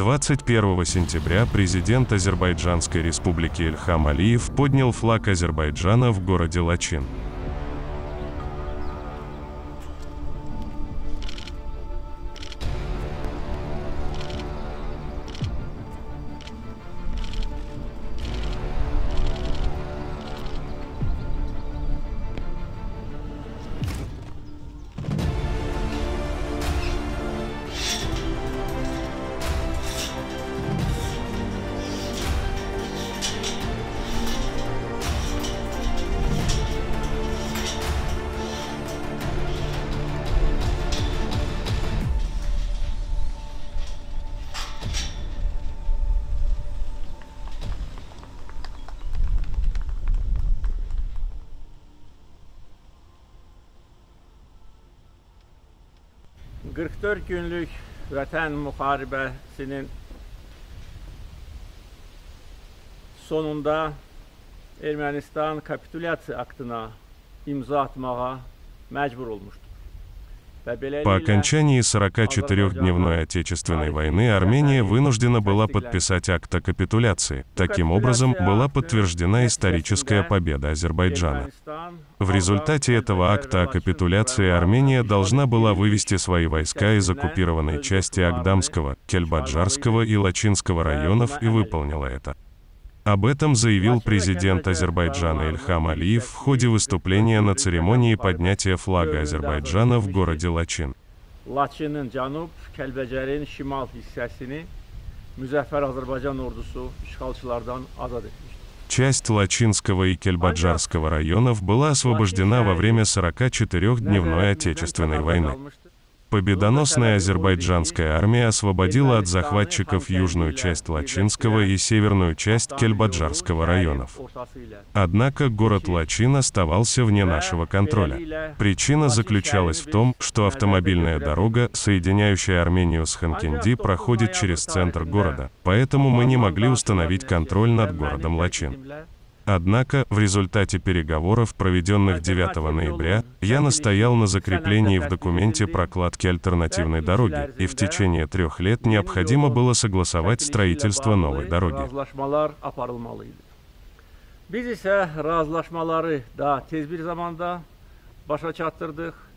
21 сентября президент Азербайджанской республики Ильхам Алиев поднял флаг Азербайджана в городе Лачин. ...44 günlük vətən müharibəsinin sonunda Ermənistan kapitulyasiya aktına imza atmağa məcbur olmuşdur. По окончании 44-дневной Отечественной войны Армения вынуждена была подписать акт о капитуляции. Таким образом, была подтверждена историческая победа Азербайджана. В результате этого акта о капитуляции Армения должна была вывести свои войска из оккупированной части Агдамского, Кельбаджарского и Лачинского районов и выполнила это. Об этом заявил президент Азербайджана Ильхам Алиев в ходе выступления на церемонии поднятия флага Азербайджана в городе Лачин. Laçının cənub, Kəlbəcərin şimal hissəsini Müzəffər Azərbaycan ordusu işğalçılardan azad etmişdir. Часть Лачинского и Кельбаджарского районов была освобождена во время 44-дневной Отечественной войны. Победоносная азербайджанская армия освободила от захватчиков южную часть Лачинского и северную часть Кельбаджарского районов. Однако город Лачин оставался вне нашего контроля. Причина заключалась в том, что автомобильная дорога, соединяющая Армению с Ханкинди, проходит через центр города, поэтому мы не могли установить контроль над городом Лачин. Однако, в результате переговоров, проведенных 9 ноября, я настоял на закреплении в документе прокладки альтернативной дороги, и в течение трех лет необходимо было согласовать строительство новой дороги. Biz isə razılaşmaları da tez bir zamanda başa çatdırdıq.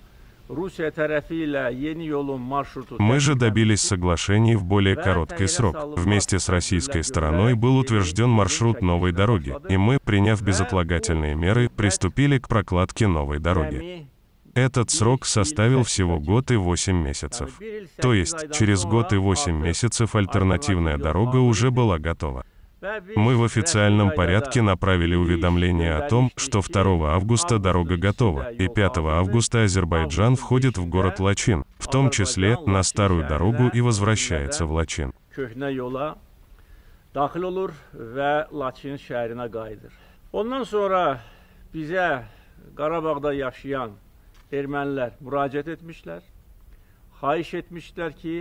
Мы же добились соглашений в более короткий срок. Вместе с российской стороной был утвержден маршрут новой дороги, и мы, приняв безотлагательные меры, приступили к прокладке новой дороги. Этот срок составил всего год и 8 месяцев. То есть, через год и 8 месяцев альтернативная дорога уже была готова. Мы в официальном порядке направили уведомление о том, что 2 августа дорога готова, и 5 августа Азербайджан входит в город Лачин, в том числе на старую дорогу и возвращается в Лачин. daxil olur və Laçin şəhərinə qayıdır. Ondan sonra bizə Qarabağda yaşayan ermənilər müraciət etmişlər. Xahiş etmişlər ki,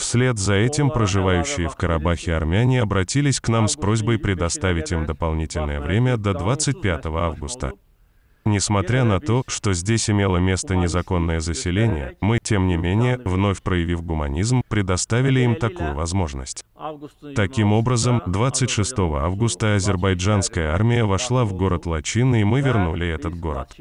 Вслед за этим проживающие в Карабахе армяне обратились к нам с просьбой предоставить им дополнительное время до 25 августа. Несмотря на то, что здесь имело место незаконное заселение, мы, тем не менее, вновь проявив гуманизм, предоставили им такую возможность. Таким образом, 26 августа азербайджанская армия вошла в город Лачин, и мы вернули этот город.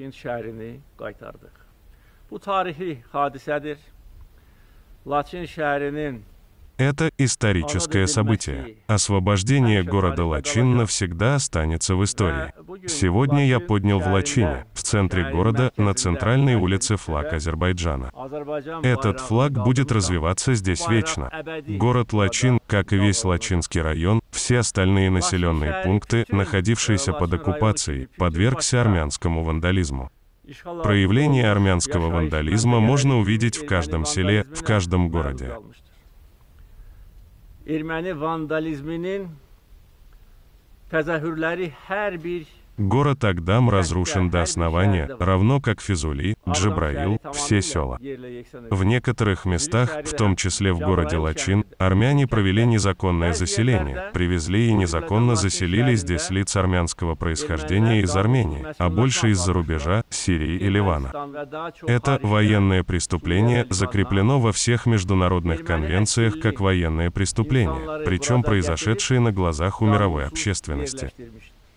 Это историческое событие. Освобождение города Лачин навсегда останется в истории. Сегодня я поднял в Лачине, в центре города, на центральной улице флаг Азербайджана. Этот флаг будет развиваться здесь вечно. Город Лачин, как и весь Лачинский район, все остальные населенные пункты, находившиеся под оккупацией, подвергся армянскому вандализму. Проявление армянского вандализма можно увидеть в каждом селе, в каждом городе. Erməni vandalizminin təzahürləri hər bir Город Агдам разрушен до основания, равно как Физули, Джабраил, все села. В некоторых местах, в том числе в городе Лачин, армяне провели незаконное заселение, привезли и незаконно заселили здесь лиц армянского происхождения из Армении, а больше из-за рубежа, Сирии и Ливана. Это военное преступление закреплено во всех международных конвенциях как военное преступление, причем произошедшее на глазах у мировой общественности.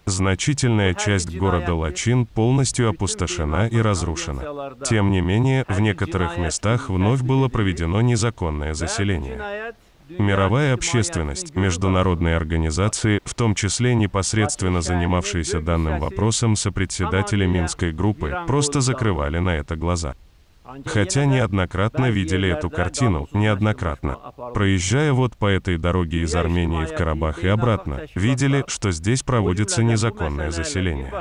Значительная часть города Лачин полностью опустошена и разрушена. Тем не менее, в некоторых местах вновь было проведено незаконное заселение. Мировая общественность, международные организации, в том числе непосредственно занимавшиеся данным вопросом сопредседатели Минской группы, просто закрывали на это глаза. Хотя неоднократно видели эту картину, неоднократно. Проезжая вот по этой дороге из Армении в Карабах и обратно, видели, что здесь проводится незаконное заселение.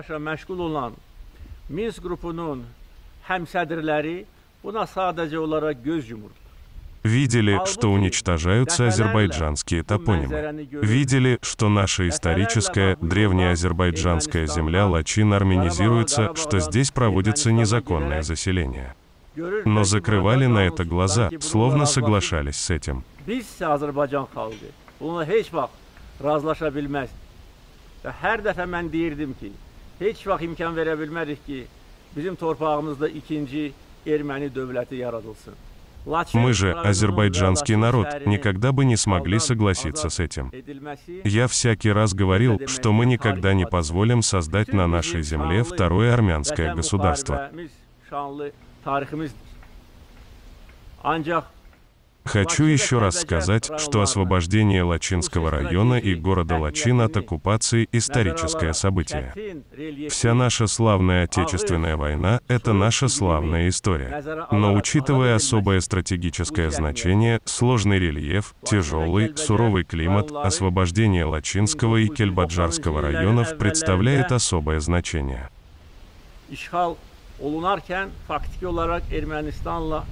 Видели, что уничтожаются азербайджанские топонимы. Видели, что наша историческая, древняя азербайджанская земля Лачин армянизируется, что здесь проводится незаконное заселение но закрывали на это глаза, словно соглашались с этим. Hər dəfə mən deyirdim ki, heç vaxt imkan verə bilmərik ki, bizim torpağımızda ikinci erməni dövləti yaradılsın. Мы же, азербайджанский народ, никогда бы не смогли согласиться с этим. Я всякий раз говорил, что мы никогда не позволим создать на нашей земле второе армянское государство. Хочу еще раз сказать, что освобождение Лачинского района и города Лачин от оккупации – историческое событие. Вся наша славная Отечественная война – это наша славная история. Но учитывая особое стратегическое значение, сложный рельеф, тяжелый, суровый климат, освобождение Лачинского и Кельбаджарского районов представляет особое значение. Olunarkən faktiki olaraq Ermənistanla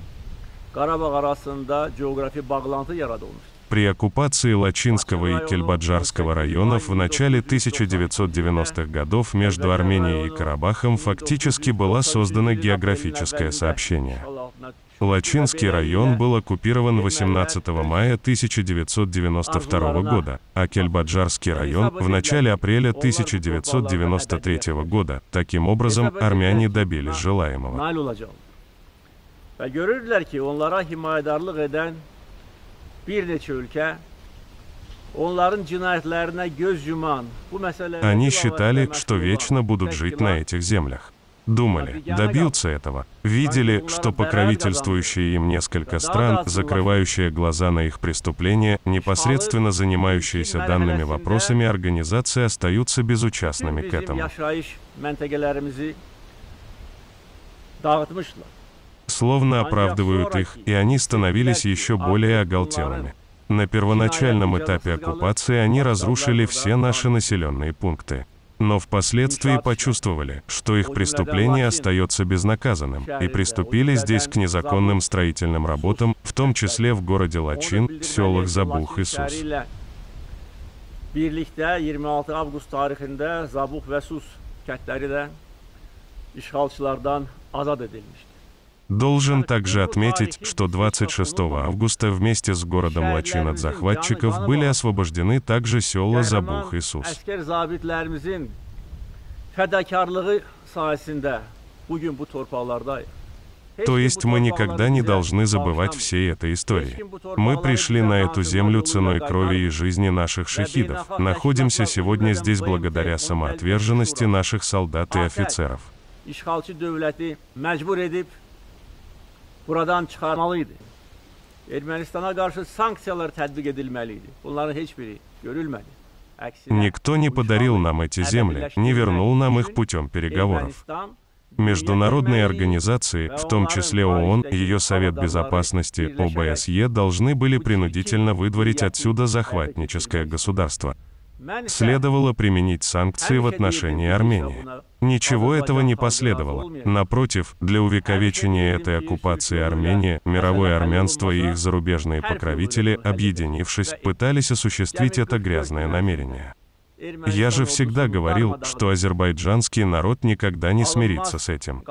Qarabağ arasında coğrafi bağlantı yaradılmışdır. При оккупации Лачинского и Кельбаджарского районов в начале 1990-х годов между Арменией и Карабахом фактически была создана географическое сообщение. Лачинский район был оккупирован 18 мая 1992 года, а Кельбаджарский район в начале апреля 1993 года. Таким образом, армяне добились желаемого. Ki, onlara bir Они считали, что вечно будут жить на этих землях. Думали, добьются этого. Видели, что покровительствующие им несколько стран, закрывающие глаза на их преступления, непосредственно занимающиеся данными вопросами организации остаются безучастными к этому. Словно оправдывают их, и они становились еще более оголтелыми. На первоначальном этапе оккупации они разрушили все наши населенные пункты но впоследствии почувствовали, что их преступление остается безнаказанным, и приступили здесь к незаконным строительным работам, в том числе в городе Лачин, селах Забух и Сус. Birlikdə 26 avqust tarixində Zabux və Sus kəndləri də işğalçılardan azad edilmişdir. Должен также отметить, что 26 августа вместе с городом Лачин от захватчиков были освобождены также села Забух и Сус. То есть мы никогда не должны забывать всей этой истории. Мы пришли на эту землю ценой крови и жизни наших шахидов. Находимся сегодня здесь благодаря самоотверженности наших солдат и офицеров buradan çıxarmalıydı. Ermənistana qarşı sanksiyalar tətbiq edilməliydi. Bunların heç biri görülmədi. Никто не подарил нам эти земли, не вернул нам их путем переговоров. Международные организации, в том числе ООН, ее Совет Безопасности, ОБСЕ, должны были принудительно выдворить отсюда захватническое государство – Следовало применить санкции в отношении Армении. Ничего этого не последовало. Напротив, для увековечения этой оккупации Армении, мировое армянство и их зарубежные покровители, объединившись, пытались осуществить это грязное намерение. Я же всегда говорил, что азербайджанский народ никогда не смирится с этим.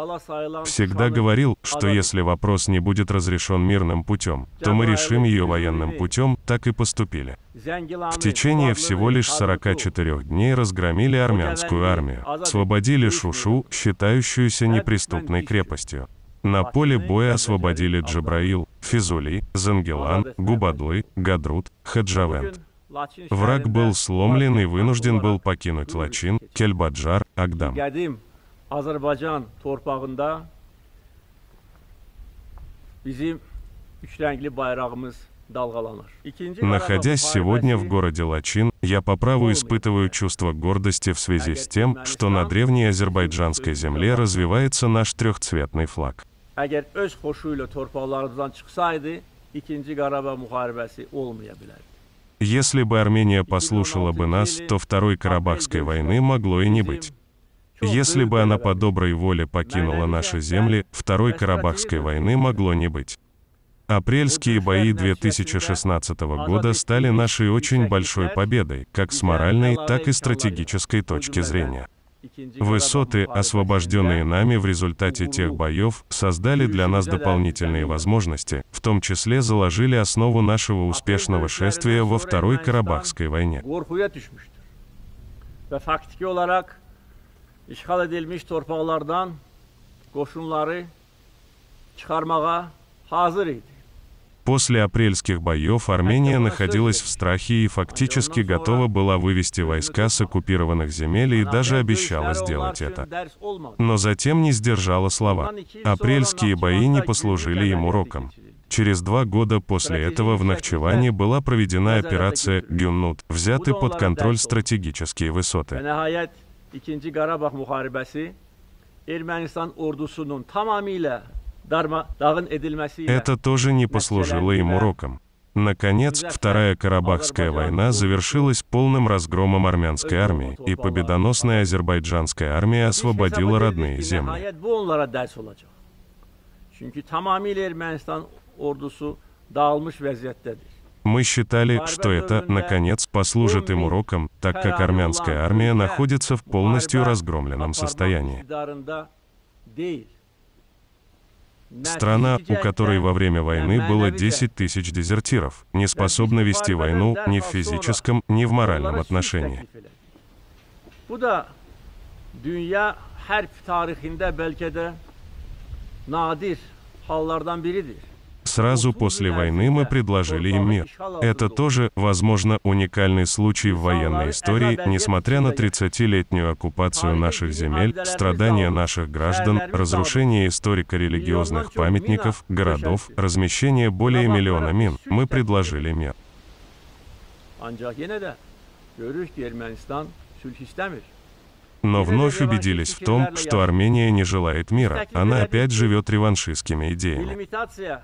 Всегда говорил, что если вопрос не будет разрешен мирным путем, то мы решим ее военным путем, так и поступили. В течение всего лишь 44 дней разгромили армянскую армию, освободили Шушу, считающуюся неприступной крепостью. На поле боя освободили Джабраил, Физули, Зангелан, Губадлы, Гадрут, Хаджавент. Враг был сломлен и вынужден был покинуть Лачин, Кельбаджар, Агдам. Находясь сегодня в городе Лачин, я по праву испытываю чувство гордости в связи с тем, что на древней азербайджанской земле развивается наш трехцветный флаг. Əgər öz xoşu ilə torpaqlarımızdan çıxsaydı, ikinci Qarabağ müharibəsi olmaya bilərdi. Если бы Армения послушала бы нас, то Второй Карабахской войны могло и не быть. Если бы она по доброй воле покинула наши земли, Второй Карабахской войны могло не быть. Апрельские бои 2016 года стали нашей очень большой победой, как с моральной, так и стратегической точки зрения. Высоты, освобожденные нами в результате тех боев, создали для нас дополнительные возможности, в том числе заложили основу нашего успешного шествия во Второй Карабахской войне. Qorxuya После апрельских боев Армения находилась в страхе и фактически готова была вывести войска с оккупированных земель и даже обещала сделать это. Но затем не сдержала слова. Апрельские бои не послужили им уроком. Через два года после этого в Нахчеване была проведена операция «Гюннут», взяты под контроль стратегические высоты. nəhayət 2-ci Qarabağ müharibəsi Ermənistan ordusunun tamamilə Это тоже не послужило им уроком. Наконец, Вторая Карабахская война завершилась полным разгромом армянской армии, и победоносная азербайджанская армия освободила родные земли. Мы считали, что это, наконец, послужит им уроком, так как армянская армия находится в полностью разгромленном состоянии. Страна, у которой во время войны было 10 тысяч дезертиров, не способна вести войну ни в физическом, ни в моральном отношении. Nadir hallardan. Сразу после войны мы предложили им мир. Это тоже, возможно, уникальный случай в военной истории, несмотря на 30-летнюю оккупацию наших земель, страдания наших граждан, разрушение историко-религиозных памятников, городов, размещение более миллиона мин. Мы предложили мир. Ancaq yenə də görürük ki, Ermənistan sülh istəmir. Но вновь убедились в том, что Армения не желает мира. Она опять живет реваншистскими идеями.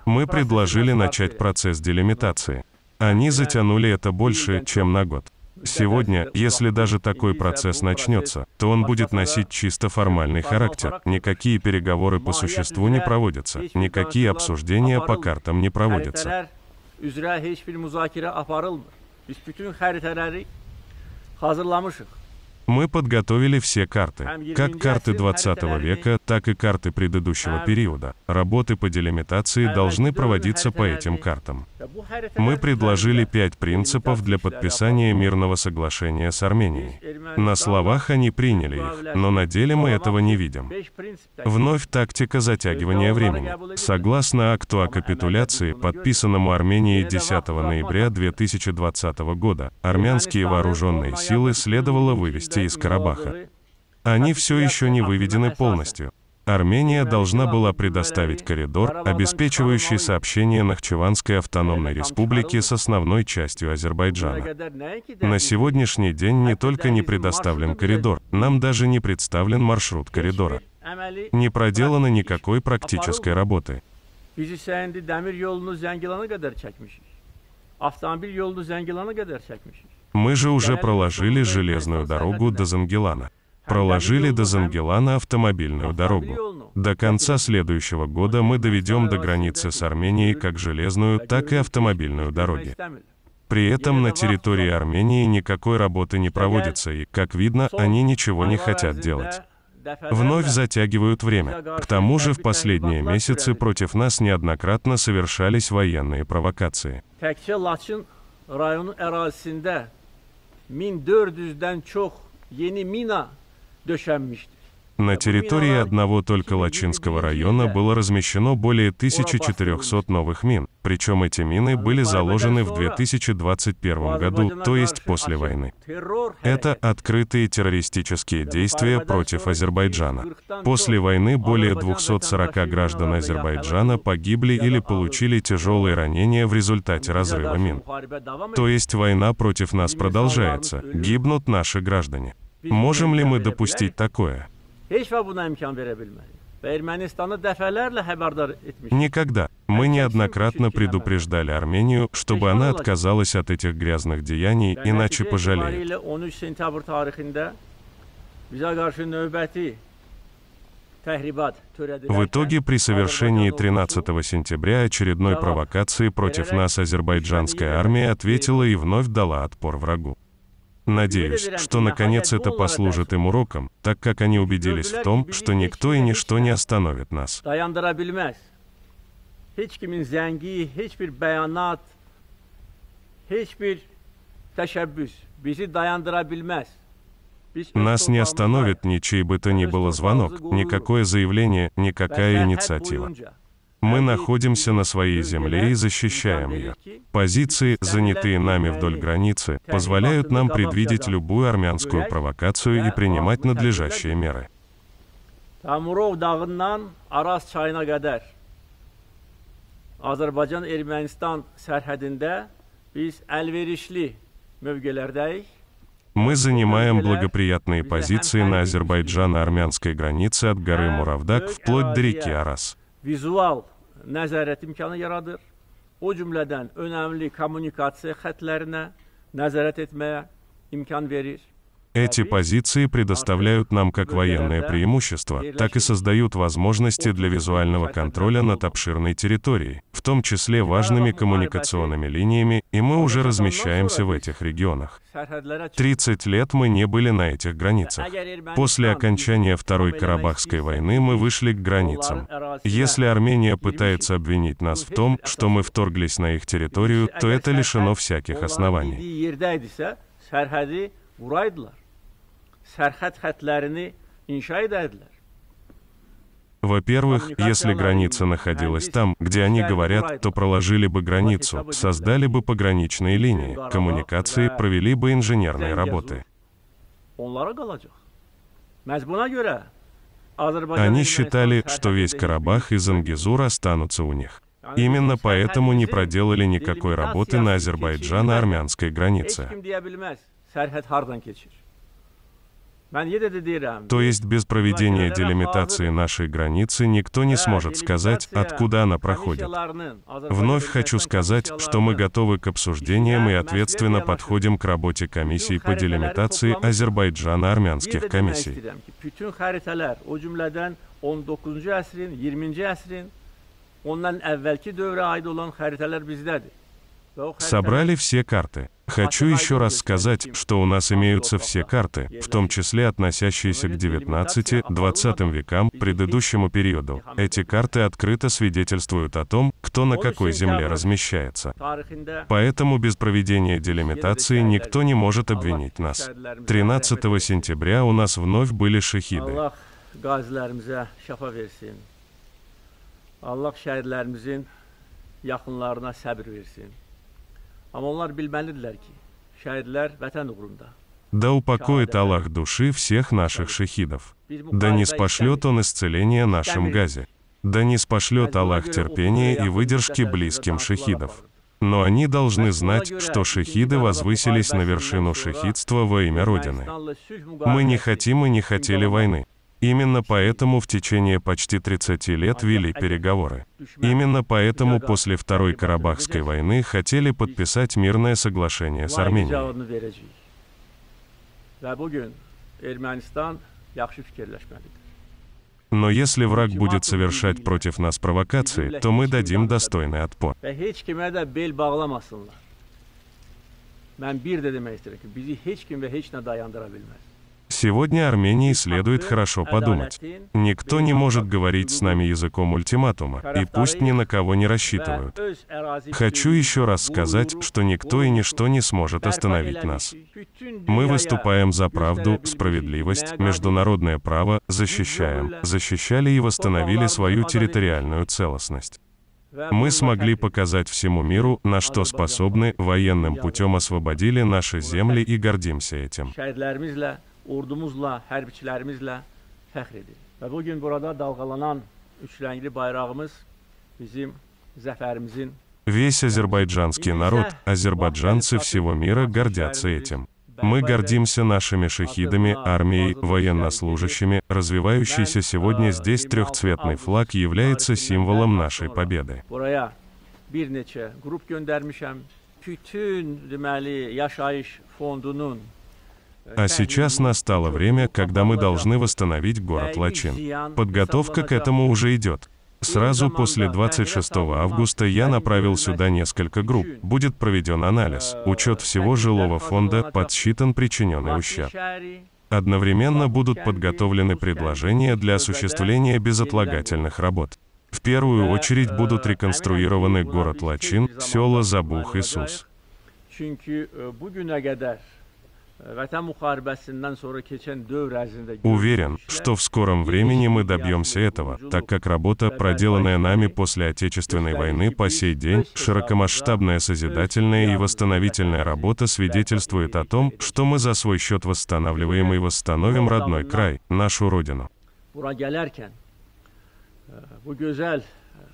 Мы предложили начать процесс делимитации. Они затянули это больше, чем на год. Сегодня, если даже такой процесс начнется, то он будет носить чисто формальный характер. Никакие переговоры по существу не проводятся, никакие обсуждения по картам не проводятся. Üzrə. Мы подготовили все карты, как карты 20 века, так и карты предыдущего периода. Работы по делимитации должны проводиться по этим картам. Мы предложили пять принципов для подписания мирного соглашения с Арменией. На словах они приняли их, но на деле мы этого не видим. Вновь тактика затягивания времени. Согласно акту о капитуляции, подписанному Арменией 10 ноября 2020 года, армянские вооруженные силы следовало вывести из Карабаха. Они все еще не выведены полностью. Армения должна была предоставить коридор, обеспечивающий сообщение Нахчеванской автономной республики с основной частью Азербайджана. На сегодняшний день не только не предоставлен коридор, нам даже не представлен маршрут коридора. Не проделано никакой практической работы. Мы же уже проложили железную дорогу до Зангелана. Проложили до Зангелана автомобильную дорогу. До конца следующего года мы доведем до границы с Арменией как железную, так и автомобильную дороги. При этом на территории Армении никакой работы не проводится, и, как видно, они ничего не хотят делать. Вновь затягивают время. К тому же в последние месяцы против нас неоднократно совершались военные провокации. Ərazisində 1400-dən çox yeni mina döşənmişdir. На территории одного только Лачинского района было размещено более 1400 новых мин, причем эти мины были заложены в 2021 году, то есть после войны. Это открытые террористические действия против Азербайджана. После войны более 240 граждан Азербайджана погибли или получили тяжелые ранения в результате разрыва мин. То есть война против нас продолжается, гибнут наши граждане. Можем ли мы допустить такое? Никогда. Мы неоднократно предупреждали Армению, чтобы она отказалась от этих грязных деяний, иначе пожалеет. etibarilə 13 sentyabr tarixində bizə qarşı növbəti təhribat törədilər. В итоге при совершении 13 сентября очередной провокации против нас азербайджанская армия ответила и вновь дала отпор врагу. Надеюсь, что наконец это послужит им уроком, так как они убедились в том, что никто и ничто не остановит нас. kimin bizi Нас не остановит ничей бы то ни было звонок, никакое заявление, никакая инициатива. Мы находимся на своей земле и защищаем ее. Позиции, занятые нами вдоль границы, позволяют нам предвидеть любую армянскую провокацию и принимать надлежащие меры. Tamurov dağından Araz çayına qədər Azərbaycan-Ermənistan sərhədində biz əlverişli mövqelərdəyik. Мы занимаем благоприятные позиции на Азербайджано-армянской границе от горы Муравдак вплоть до реки Арас. Vizual nəzarət imkanı yaradır. O cümlədən önəmli kommunikasiya xətlərinə nəzarət etməyə imkan verir. Эти позиции предоставляют нам как военное преимущество, так и создают возможности для визуального контроля над обширной территорией, в том числе важными коммуникационными линиями, и мы уже размещаемся в этих регионах. Sərhədlərə çıx- 30 лет мы не были на этих границах. Ermənistan После окончания Второй Карабахской войны мы вышли к границам. Если Армения пытается обвинить нас в том, что мы вторглись на их территорию, то это лишено всяких оснований. Sərhəd xətlərini inşa edərdilər. Во-первых, если граница находилась там, где они говорят, то проложили бы границу, создали бы пограничные линии, коммуникации, провели бы инженерные работы. Они считали, что весь Карабах и Зангизур останутся у них. Именно поэтому не проделали никакой работы на азербайджано-армянской границе. То есть без проведения делимитации нашей границы никто не сможет сказать, откуда она проходит. Вновь хочу сказать, что мы готовы к обсуждениям и ответственно подходим к работе комиссий по делимитации азербайджано-армянских комиссий. istəyirəm ki, bütün xəritələr, o cümlədən 19-cu əsrin, 20-ci əsrin, ondan əvvəlki dövrə aid olan xəritələr bizdədir. Собрали все карты. Хочу еще раз сказать, что у нас имеются все карты, в том числе относящиеся к 19-20 векам, предыдущему периоду. Эти карты открыто свидетельствуют о том, кто на какой земле размещается. Поэтому без проведения делимитации никто не может обвинить нас. 13 сентября у нас вновь были шахиды. Allah şəhidlərimizin yaxınlarına səbr versin. Amma onlar bilməlidirlər ki, uğrunda. Да упокоит Аллах души всех наших шахидов. Да не спошлет Он исцеление нашим Газе. Да не спошлет Аллах терпения и выдержки близким шахидов. Но они должны знать, что шахиды возвысились на вершину шахидства во имя Родины. Мы не хотим и не хотели войны. Именно поэтому в течение почти 30 лет вели переговоры. Именно поэтому после Второй Карабахской войны хотели подписать мирное соглашение с Арменией. Но если враг будет совершать против нас провокации, то мы дадим достойный отпор. Сегодня Армении следует хорошо подумать. Никто не может говорить с нами языком ультиматума, и пусть ни на кого не рассчитывают. Хочу еще раз сказать, что никто и ничто не сможет остановить нас. Мы выступаем за правду, справедливость, международное право, защищаем, защищали и восстановили свою территориальную целостность. Мы смогли показать всему миру, на что способны, военным путем освободили наши земли и гордимся этим. Ordumuzla, hərbiçilərimizlə fəxr edirik. Və bu gün burada dalğalanan üç rəngli bayrağımız bizim zəfərimizin Весь азербайджанский народ, азербайджанцы всего мира гордятся этим. Мы гордимся нашими шахидами, армией, военнослужащими. Развивающийся сегодня здесь трехцветный флаг является символом нашей победы. Bütün deməli yaşayış fondunun А сейчас настало время, когда мы должны восстановить город Лачин. Подготовка к этому уже идет. Сразу после 26 августа я направил сюда несколько групп. Будет проведен анализ, учет всего жилого фонда, подсчитан причиненный ущерб. Одновременно будут подготовлены предложения для осуществления безотлагательных работ. В первую очередь будут реконструированы город Лачин, села Забух и Сус. Уверен, что в скором времени мы добьемся этого, так как работа, проделанная нами после Отечественной войны по сей день, широкомасштабная созидательная и восстановительная работа свидетельствует о том, что мы за свой счет восстанавливаем и восстановим родной край, нашу родину. e, e,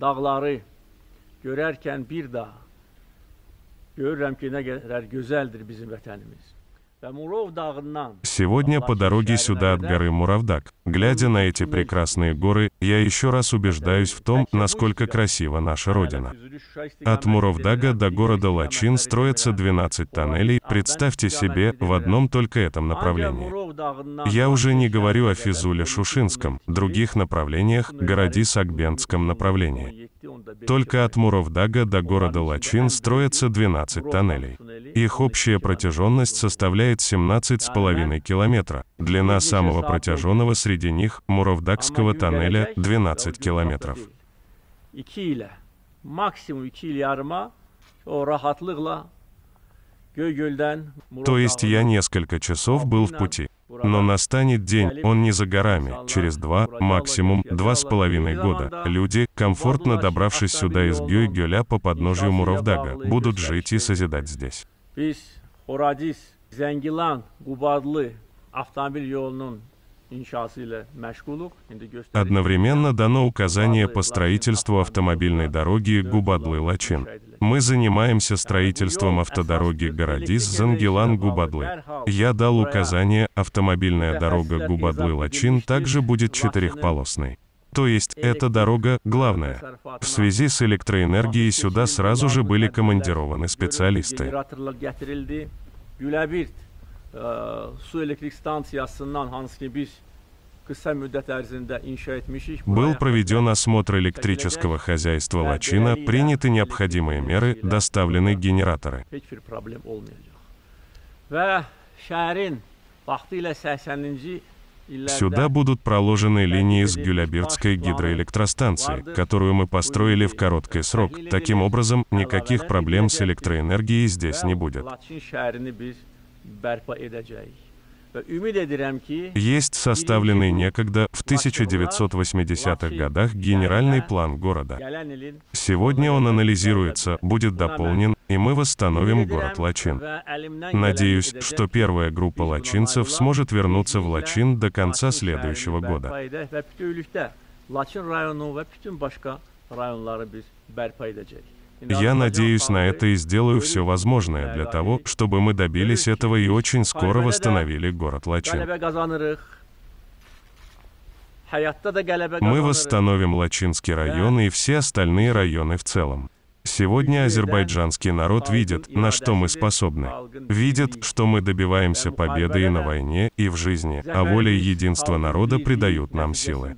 dağları görərkən bir daha Сегодня по дороге сюда от горы Муравдак, глядя на эти прекрасные горы, я еще раз убеждаюсь в том, насколько красива наша Родина. От Муравдага до города Лачин строятся 12 тоннелей, представьте себе, в одном только этом направлении. Я уже не говорю о Физуле-Шушинском, других направлениях, Городи-Сагбендском направлении. Только от Муравдага до города Лачин строятся 12 тоннелей. Их общая протяженность составляет 17,5 километра. Длина самого протяженного среди них, Муравдагского тоннеля, 12 километров. 2 ilə, maksimum 2 il yarıma o rahatlıqla Göygöldən То есть я несколько часов был в пути. Но настанет день, он не за горами, через два, максимум два с половиной года. Люди, комфортно добравшись сюда из Гюйгюля по подножию Муравдага, будут жить и созидать здесь. Одновременно дано указание по строительству автомобильной дороги Губадлы-Лачин. Мы занимаемся строительством автодороги Городис-Зангелан-Губадлы. Я дал указание, автомобильная дорога Губадлы-Лачин также будет четырехполосной. То есть эта дорога главная. В связи с электроэнергией сюда сразу же были командированы специалисты. Güləbirt su elektrik stansiyasından hansı ki biz Был проведен осмотр электрического хозяйства Лачина, приняты необходимые меры, доставлены генераторы. heç bir problem olmayacaq. Və şəhərin vaxtilə 80-ci illərdə Сюда будут проложены линии с Гюлябирдской гидроэлектростанции, которую мы построили в короткий срок. Таким образом, никаких проблем с электроэнергией здесь не будет. Есть составленный некогда, в 1980-х годах, генеральный план города. Сегодня он анализируется, будет дополнен, и мы восстановим город Лачин. Надеюсь, что первая группа лачинцев сможет вернуться в Лачин до конца следующего года. Laçın rayonu və bütün başqa rayonları biz bərpa edəcəyik. Я надеюсь на это и сделаю все возможное для того, чтобы мы добились этого и очень скоро восстановили город Лачин. Мы восстановим Лачинский район и все остальные районы в целом. Сегодня азербайджанский народ видит, на что мы способны. Видит, что мы добиваемся победы и на войне, и в жизни, а воля и единство народа придают нам силы.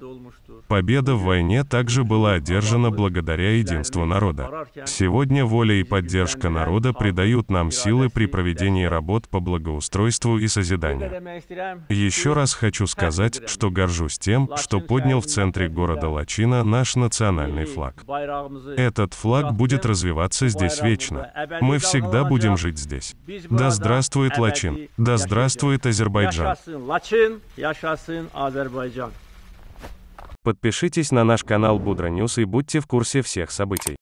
Победа в войне также была одержана благодаря единству народа. Сегодня воля и поддержка народа придают нам силы при проведении работ по благоустройству и созиданию. Еще раз хочу сказать, что горжусь тем, что поднял в центре города Лачина наш национальный флаг. Этот флаг будет развиваться здесь вечно. Мы всегда будем жить здесь. Да здравствует Лачин! Да здравствует Азербайджан! Подпишитесь на наш канал Будра Ньюс и будьте в курсе всех событий.